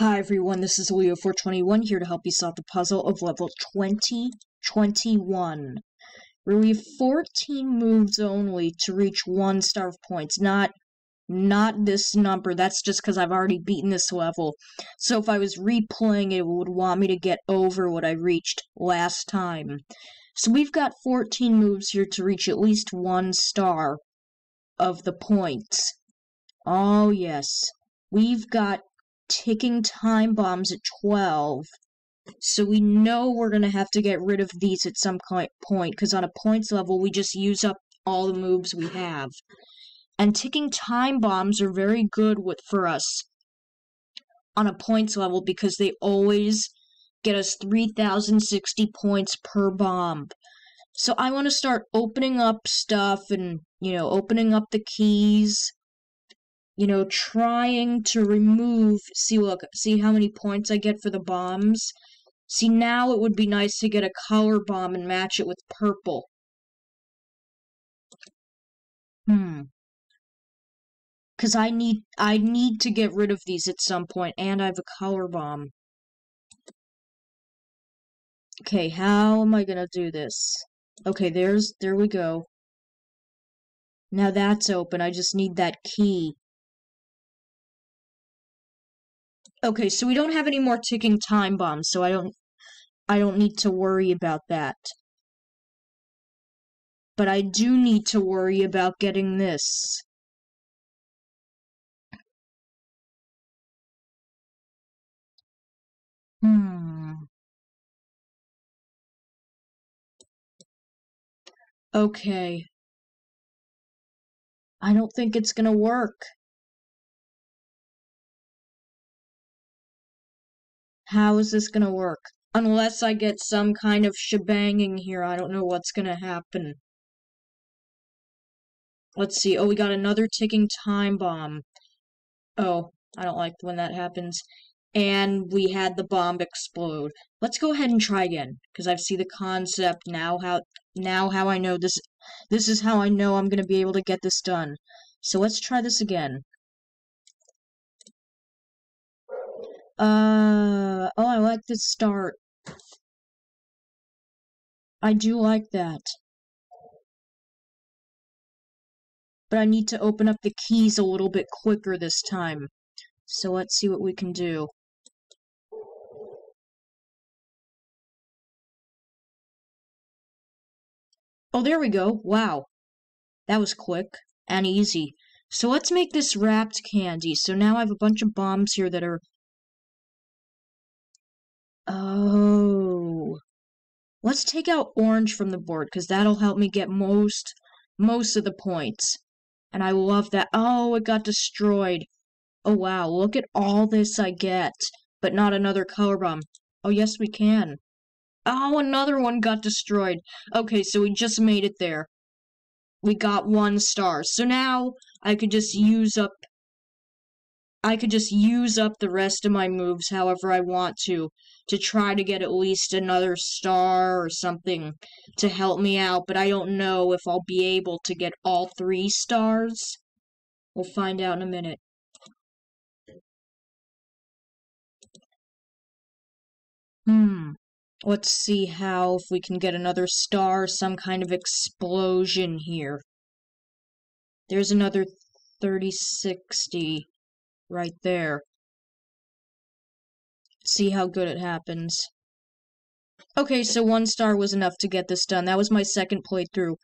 Hi everyone, this is Leo421 here to help you solve the puzzle of level 2021. We have 14 moves only to reach one star of points, not not this number, that's just because I've already beaten this level. So if I was replaying it, it would want me to get over what I reached last time. So we've got 14 moves here to reach at least one star of the points. Oh yes, we've got ticking time bombs at 12. So we know we're going to have to get rid of these at some point, because on a points level, we just use up all the moves we have. And ticking time bombs are very good with for us on a points level because they always get us 3,060 points per bomb. So I want to start opening up stuff and, you know, opening up the keys you know, trying to remove, see, look, see how many points I get for the bombs? See, now it would be nice to get a color bomb and match it with purple. Hmm. Because I need, I need to get rid of these at some point, and I have a color bomb. Okay, how am I gonna do this? Okay, there's, there we go. Now that's open, I just need that key. Okay, so we don't have any more ticking time bombs, so I don't I don't need to worry about that. But I do need to worry about getting this. Hmm. Okay. I don't think it's gonna work. How is this gonna work? Unless I get some kind of shebanging here, I don't know what's gonna happen. Let's see. Oh, we got another ticking time bomb. Oh, I don't like when that happens. And we had the bomb explode. Let's go ahead and try again, because I see the concept now. How now how I know this. This is how I know I'm gonna be able to get this done. So let's try this again. Uh, oh, I like the start. I do like that. But I need to open up the keys a little bit quicker this time. So let's see what we can do. Oh, there we go. Wow. That was quick and easy. So let's make this wrapped candy. So now I have a bunch of bombs here that are Oh. Let's take out orange from the board, because that'll help me get most, most of the points. And I love that. Oh, it got destroyed. Oh, wow. Look at all this I get. But not another color bomb. Oh, yes, we can. Oh, another one got destroyed. Okay, so we just made it there. We got one star. So now I could just use up I could just use up the rest of my moves however I want to, to try to get at least another star or something to help me out, but I don't know if I'll be able to get all three stars. We'll find out in a minute. Hmm. Let's see how, if we can get another star, some kind of explosion here. There's another 3060 right there. See how good it happens. Okay, so one star was enough to get this done. That was my second playthrough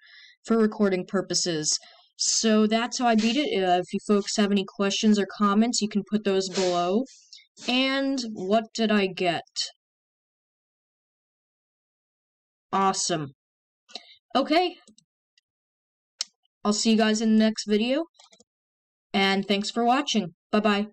for recording purposes. So that's how I beat it. Uh, if you folks have any questions or comments, you can put those below. And what did I get? Awesome. Okay. I'll see you guys in the next video. And thanks for watching. Bye-bye.